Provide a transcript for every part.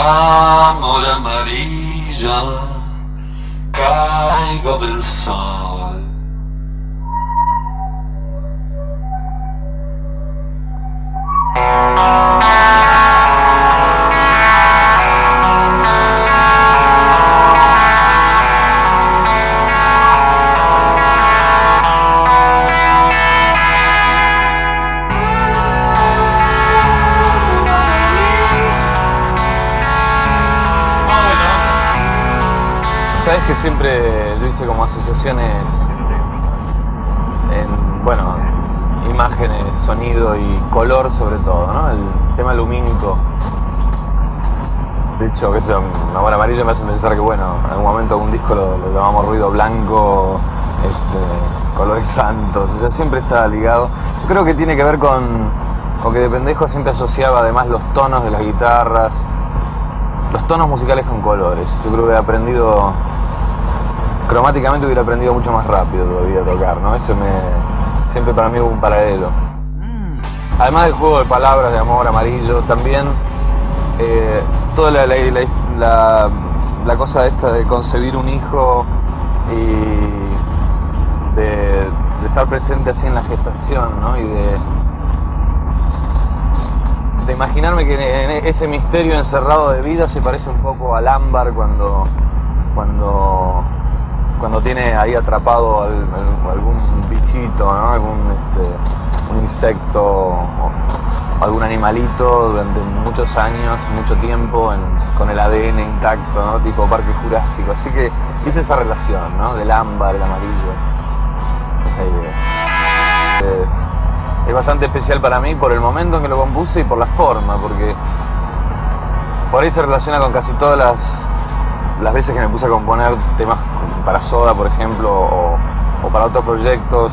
Amor Marisa, caigo del sol. Thank siempre yo hice como asociaciones en, bueno, imágenes, sonido y color sobre todo, ¿no? El tema lumínico. De hecho, que sea un amor amarillo me hace pensar que, bueno, en algún momento algún disco lo, lo llamamos ruido blanco, este, colores santos, o sea, siempre está ligado. Yo creo que tiene que ver con, con que de pendejo siempre asociaba además los tonos de las guitarras, los tonos musicales con colores. Yo creo que he aprendido, cromáticamente hubiera aprendido mucho más rápido todavía a tocar, ¿no? Eso me, siempre para mí hubo un paralelo. Además del juego de palabras de amor amarillo, también eh, toda la, la- la- la- la cosa esta de concebir un hijo y de, de estar presente así en la gestación, ¿no? Y de, de imaginarme que en ese misterio encerrado de vida se parece un poco al ámbar cuando, cuando, cuando tiene ahí atrapado al- al- algún bichito, ¿no? algún este, un insecto o algún animalito durante muchos años, mucho tiempo, con el ADN intacto, ¿no? tipo parque jurásico. Así que hice esa relación ¿no? del ámbar, el amarillo, esa idea. Eh, es bastante especial para mí por el momento en que lo compuse y por la forma, porque por ahí se relaciona con casi todas las, las veces que me puse a componer temas para Soda, por ejemplo, o, para otros proyectos,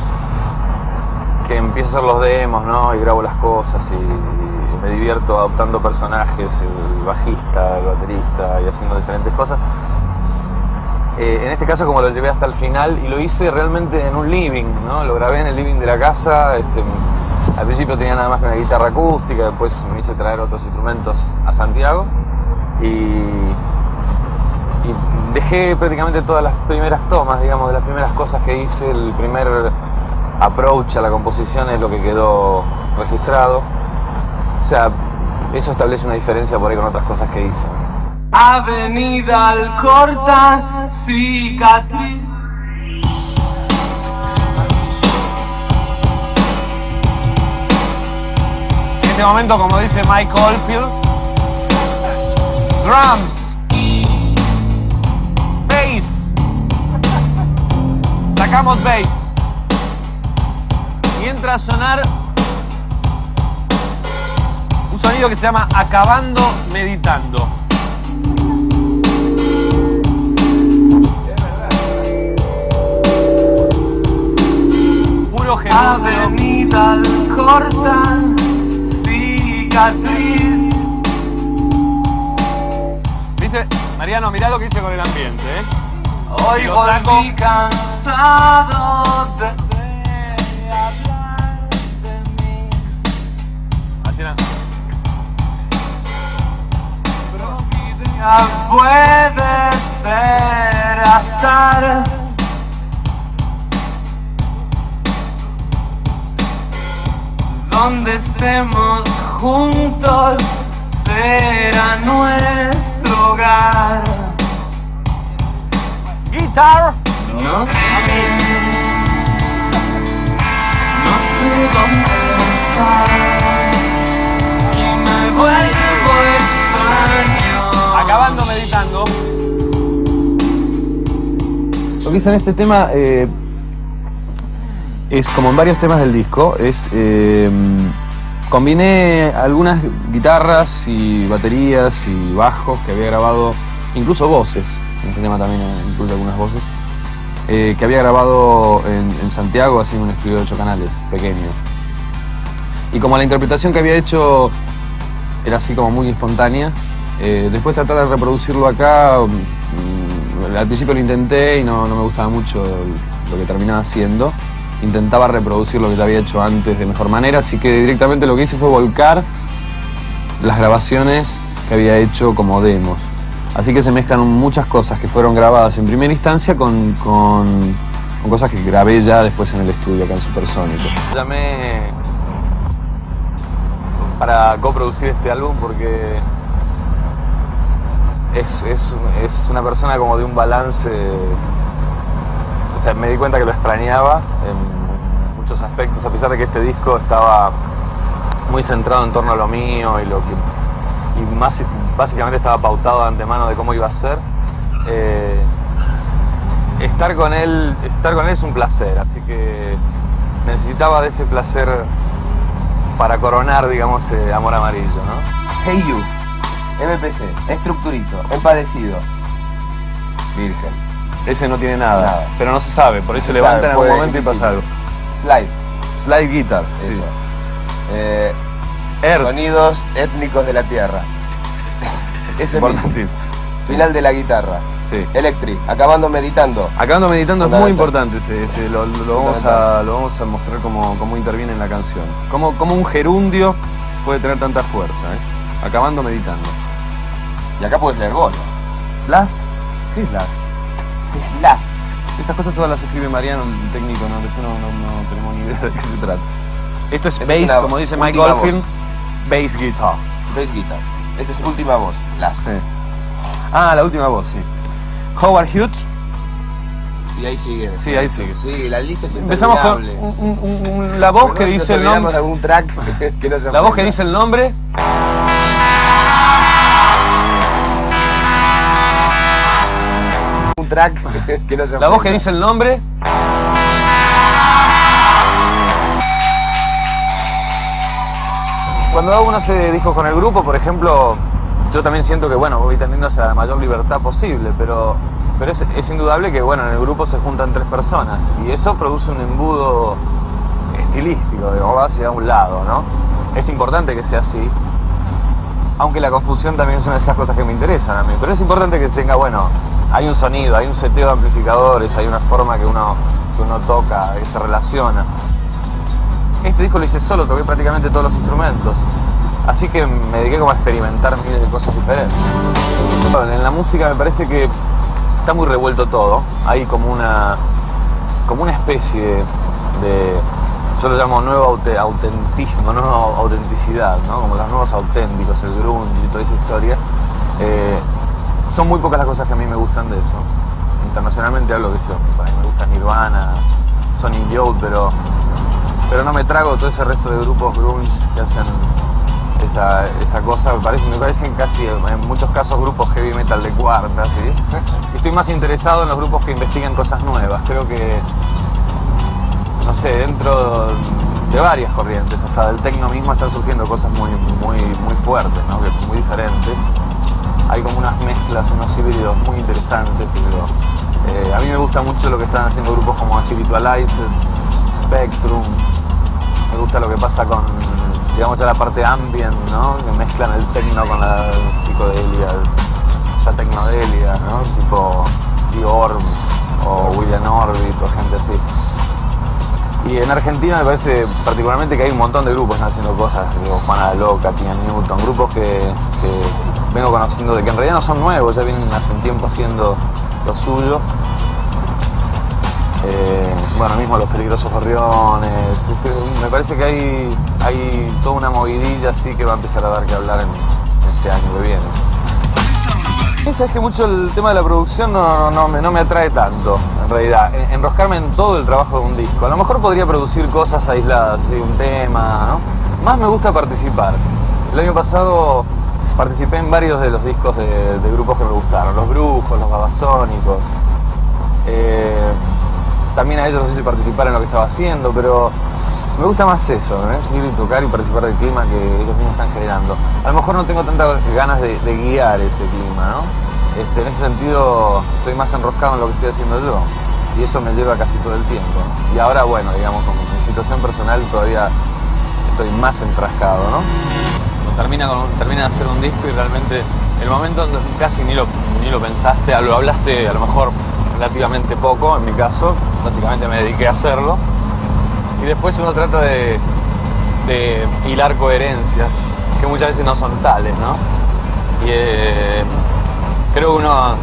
que empiezo a hacer los demos, ¿no? Y grabo las cosas y, me divierto adoptando personajes, el bajista, el baterista y haciendo diferentes cosas. Eh, en este caso como lo llevé hasta el final y lo hice realmente en un living, ¿no? Lo grabé en el living de la casa. este, al principio tenía nada más que una guitarra acústica, después me hice traer otros instrumentos a Santiago y dejé prácticamente todas las primeras tomas, digamos, de las primeras cosas que hice, el primer approach a la composición es lo que quedó registrado. O sea, eso establece una diferencia por ahí con otras cosas que hice. Avenida Alcorta, cicatriz. En este momento, como dice Mike Oldfield, drums, bass, sacamos bass y entra a sonar un sonido que se llama acabando meditando. Puro gerundio. Avenida Alcorta, cicatriz. Mariano, mirá lo que hice con el ambiente, ¿eh? Hoy saco. volví cansado de hablar de mí. Así era. Día puede ser azar. Donde estemos juntos será nuestro hogar. Guitar. No sé, no sé dónde estás y me vuelvo extraño. Acabando meditando. Lo que hice en este tema eh, es como en varios temas del disco, es eh, combiné algunas guitarras y baterías y bajos que había grabado, incluso voces, en este tema también incluye algunas voces, eh, que había grabado en, Santiago, así en un estudio de ocho canales, pequeño. Y como la interpretación que había hecho era así como muy espontánea. Eh, después tratar de reproducirlo acá, mm, al principio lo intenté y no, me gustaba mucho lo que terminaba haciendo. Intentaba reproducir lo que ya había hecho antes de mejor manera, así que directamente lo que hice fue volcar las grabaciones que había hecho como demos. Así que se mezclan muchas cosas que fueron grabadas en primera instancia con, con, cosas que grabé ya después en el estudio acá en Supersónico. Llamé para coproducir este álbum porque es, es, es una persona como de un balance. Me di cuenta que lo extrañaba en muchos aspectos, a pesar de que este disco estaba muy centrado en torno a lo mío y lo y más básicamente estaba pautado de antemano de cómo iba a ser. Eh, estar con él, estar con él es un placer, así que necesitaba de ese placer para coronar, digamos, eh, Amor Amarillo, ¿no? Hey You, MPC, Estructurito, Empadecido, Virgen, Ese no tiene nada, Nada. pero no se sabe, por ahí se se levanta sabe, en algún momento y pasa algo. Slide, Slide Guitar, sí. eso. Eh, Earth, sonidos étnicos de la Tierra. Ese mismo. importantísimo. Final de la guitarra. Sí. Electric, acabando meditando. Acabando meditando es muy importante, ese- ese, lo, vamos a, lo vamos a mostrar cómo, cómo interviene en la canción. Cómo, cómo un gerundio puede tener tanta fuerza, ¿eh? Acabando meditando. Y acá puedes leer gol. Last, ¿qué es last? Es last. Estas cosas todas las escribe Mariano, un técnico, ¿no? Después no, no, no tenemos ni idea de qué se trata. Esto es bass, como dice Mike última Oldfield, bass guitar. Bass guitar. Esta es última voz. Last. Sí. Ah, la última voz, sí. Howard Hughes. Y ahí sigue. Sí, ahí sigue. Sí, la lista es Empezamos con interminable. un- un- un- la voz que dice el nombre. algún track que no se La voz que dice el nombre. Un track que no se La voz que dice el nombre. Cuando uno hace discos con el grupo, por ejemplo, yo también siento que bueno, voy teniendo esa mayor libertad posible, pero, pero es, es indudable que bueno, en el grupo se juntan tres personas y eso produce un embudo estilístico, digamos, va hacia un lado, ¿no? Es importante que sea así, aunque la confusión también es una de esas cosas que me interesan a mí. Pero es importante que tenga, bueno, hay un sonido, hay un seteo de amplificadores, hay una forma que uno, que uno toca, que se relaciona. Este disco lo hice solo, toqué prácticamente todos los instrumentos. Así que me dediqué como a experimentar miles de cosas diferentes. En la música me parece que está muy revuelto todo. Hay como una, como una especie de, yo lo llamo nuevo aute- autentismo, nueva autenticidad, ¿no? como los nuevos auténticos, el grunge y toda esa historia. Eh, son muy pocas las cosas que a mí me gustan de eso. Internacionalmente hablo de eso. A mí me gusta Nirvana, Sonic Youth, pero, pero no me trago todo ese resto de grupos grunge que hacen esa, esa cosa. Me, parece, me parecen casi, en muchos casos, grupos heavy metal de cuarta. ¿sí? Estoy más interesado en los grupos que investigan cosas nuevas. Creo que no sé, dentro de varias corrientes, hasta del tecno mismo están surgiendo cosas muy, muy, muy fuertes, ¿no? Muy diferentes. Hay como unas mezclas, unos híbridos muy interesantes, pero eh, a mí me gusta mucho lo que están haciendo grupos como Spiritualized, Spectrum. Me gusta lo que pasa con, digamos, ya la parte ambient, ¿no? Que mezclan el tecno con la psicodelia, esa tecnodelia, ¿no? Tipo Dio Orm o William Orbit o gente así. Y en Argentina me parece particularmente que hay un montón de grupos haciendo cosas, digo, Juana Loca, Tina Newton, grupos que, vengo conociendo de que en realidad no son nuevos, ya vienen hace un tiempo haciendo lo suyo. Eh, bueno, mismo los peligrosos gorriones, este, me parece que hay, hay toda una movidilla así que va a empezar a dar que hablar en este año que viene. Sí, es que mucho el tema de la producción no, no, me, no me atrae tanto, en realidad. En- Enroscarme en todo el trabajo de un disco. A lo mejor podría producir cosas aisladas, un tema, ¿no? Más me gusta participar. El año pasado participé en varios de los discos de, de grupos que me gustaron. Los Brujos, los Babasónicos. Eh, también a ellos no sé si participar en lo que estaba haciendo, pero me gusta más eso, ¿no? seguir y tocar y participar del clima que ellos mismos están generando. A lo mejor no tengo tantas ganas de, guiar ese clima, ¿no? Este, en ese sentido estoy más enroscado en lo que estoy haciendo yo y eso me lleva casi todo el tiempo. Y ahora, bueno, digamos, con mi situación personal todavía estoy más enfrascado, ¿no? Termina, termina de hacer un disco y realmente el momento casi ni lo, ni lo pensaste, lo hablaste a lo mejor relativamente poco, en mi caso, básicamente me dediqué a hacerlo. Y después uno trata de, hilar coherencias, que muchas veces no son tales, ¿no? Y eh, creo que uno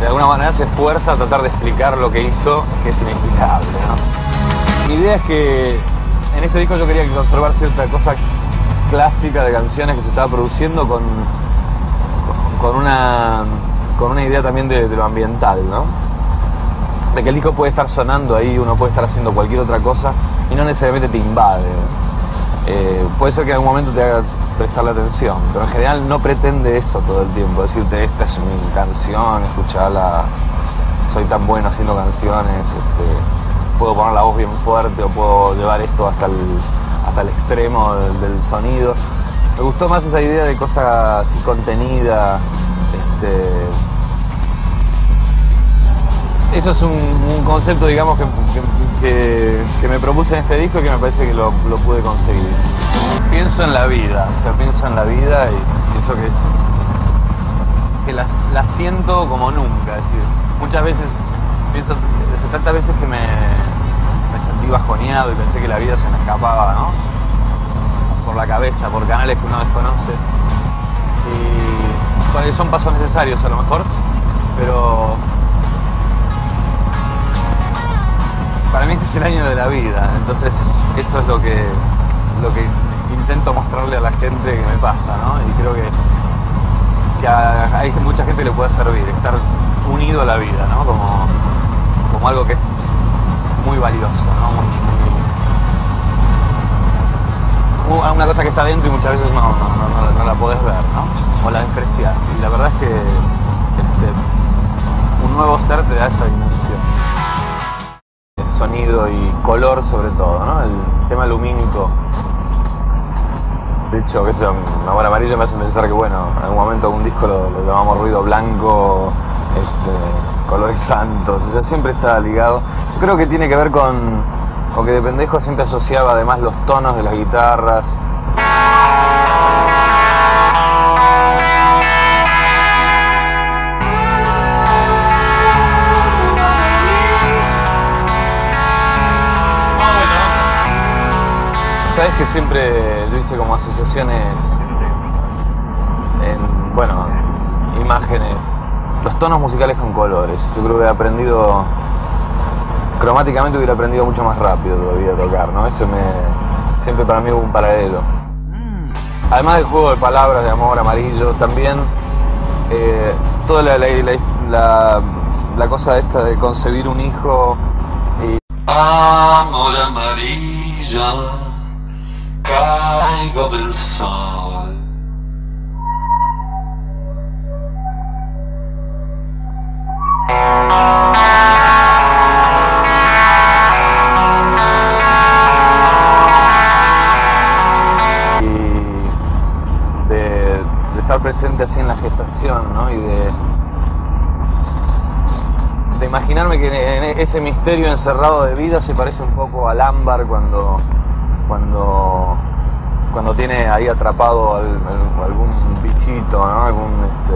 de alguna manera se esfuerza a tratar de explicar lo que hizo, que es inexplicable. ¿no? Mi idea es que en este disco yo quería conservar cierta cosa clásica de canciones que se estaba produciendo con, con, una, con una idea también de lo ambiental, ¿no? De que el disco puede estar sonando ahí, uno puede estar haciendo cualquier otra cosa y no necesariamente te invade. Eh, puede ser que en algún momento te haga prestarle atención, pero en general no pretende eso todo el tiempo, decirte esta es mi canción, escucharla, soy tan bueno haciendo canciones, este, puedo poner la voz bien fuerte o puedo llevar esto hasta el, hasta el extremo del, sonido. Me gustó más esa idea de cosa así contenida, este, eso es un, concepto, digamos, que, me propuse en este disco y que me parece que lo, pude conseguir. Pienso en la vida, o sea, pienso en la vida y pienso que es que la, la siento como nunca, es decir, muchas veces pienso, desde tantas veces que me, me sentí bajoneado y pensé que la vida se me escapaba, ¿no? Por la cabeza, por canales que uno desconoce. Y son pasos necesarios a lo mejor, pero para mí este es el año de la vida, entonces eso es lo que, lo que intento mostrarle a la gente que me pasa, ¿no? Y creo que, que a, hay mucha gente que le puede servir, estar unido a la vida, ¿no? Como, como algo que es muy valioso, ¿no? Una cosa que está dentro y muchas veces no, no, no, no la podés ver, ¿no? O la desprecias. Y la verdad es que este, un nuevo ser te da esa dimensión sonido y color sobre todo, ¿no? El tema lumínico. De hecho, que sea un amor amarillo me hace pensar que, bueno, en algún momento algún disco lo, llamamos ruido blanco, este, colores santos, o sea, siempre está ligado. Yo creo que tiene que ver con, con que de pendejo siempre asociaba además los tonos de las guitarras. Que siempre yo hice como asociaciones en, bueno, imágenes, los tonos musicales con colores. Yo creo que he aprendido, cromáticamente hubiera aprendido mucho más rápido todavía a tocar, ¿no? Eso me, siempre para mí hubo un paralelo. Además del juego de palabras de amor amarillo, también eh, toda la, la, la, la, cosa esta de concebir un hijo y... Amor amarillo caigo del sol. Y de, estar presente así en la gestación, ¿no? Y de, de imaginarme que ese misterio encerrado de vida se parece un poco al ámbar cuando cuando cuando tiene ahí atrapado algún bichito, ¿no? algún este,